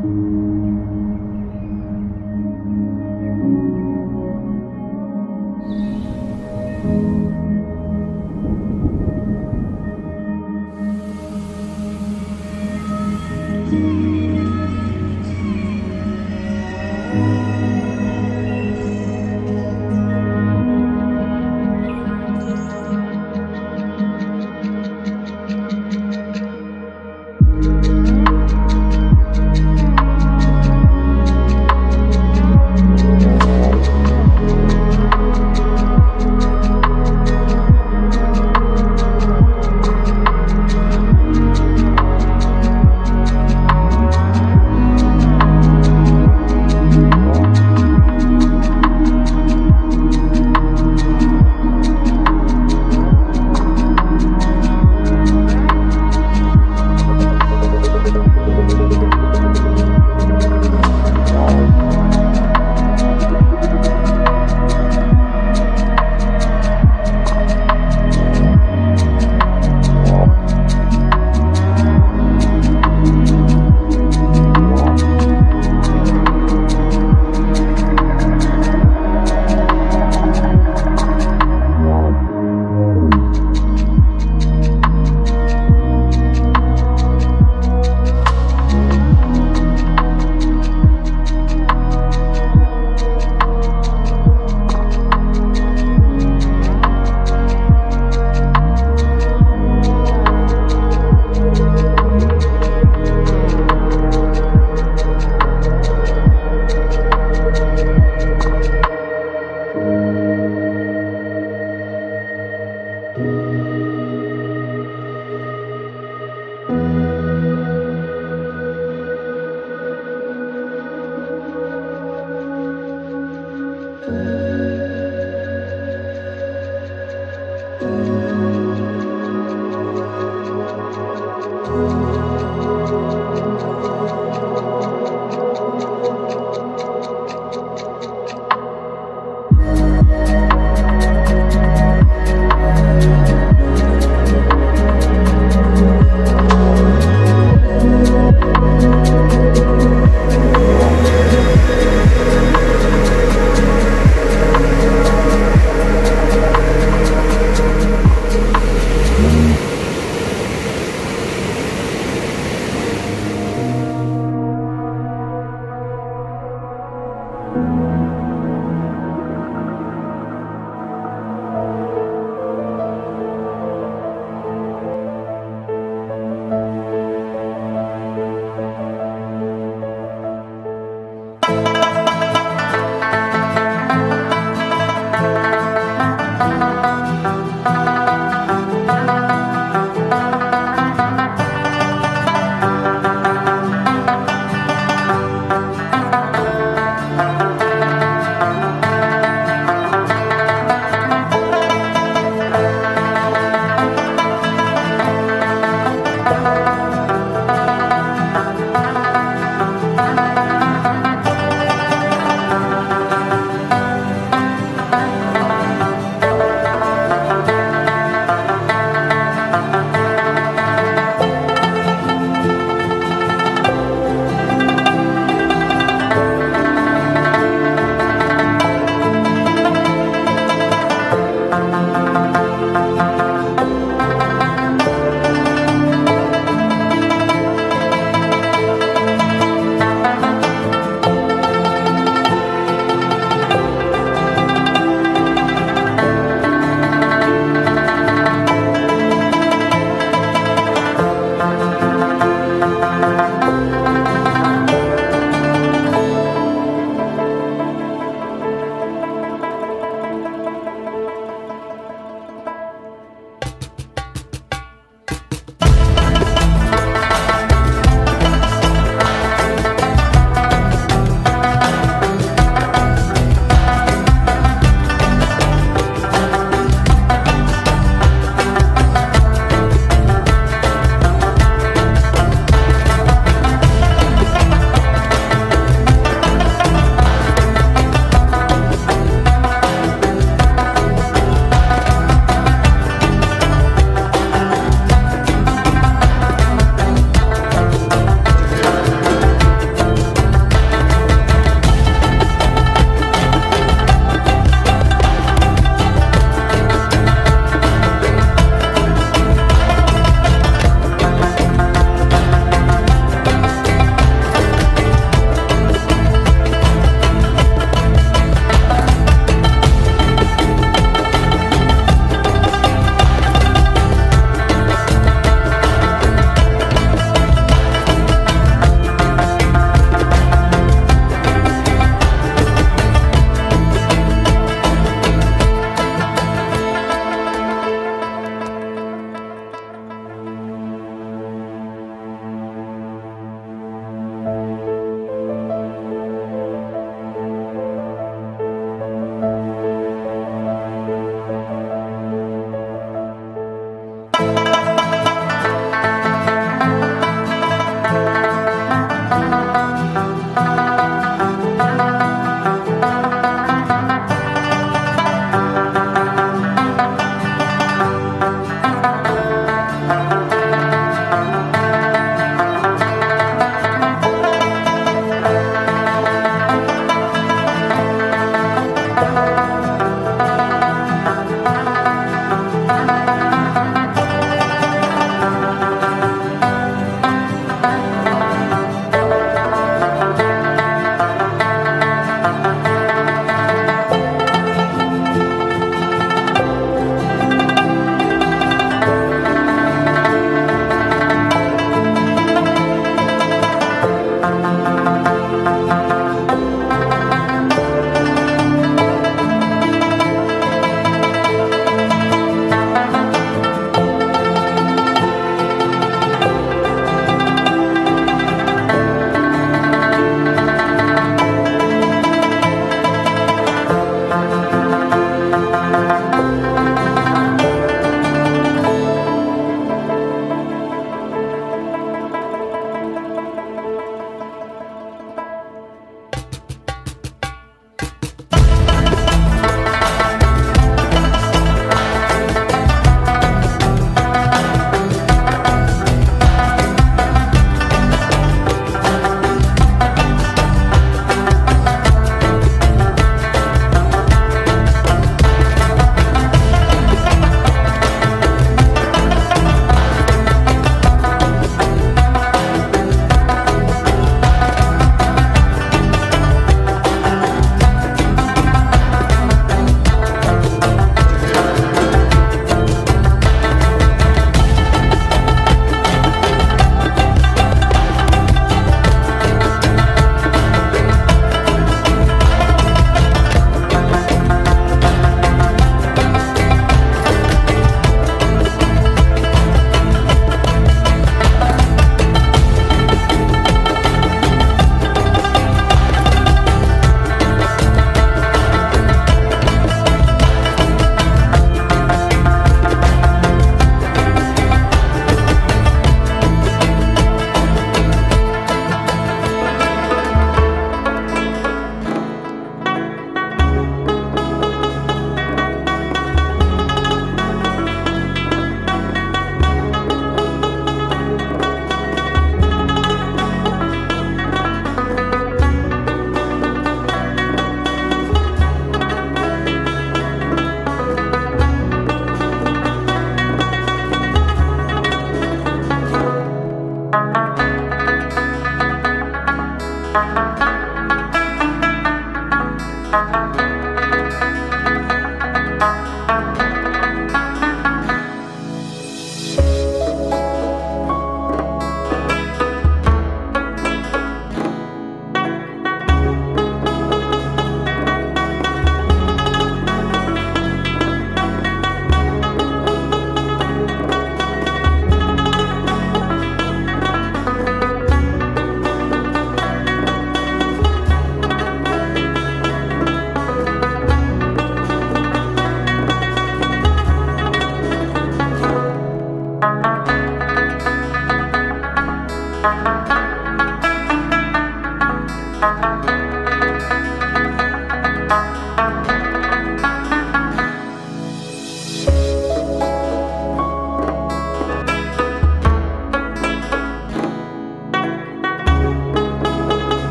うん。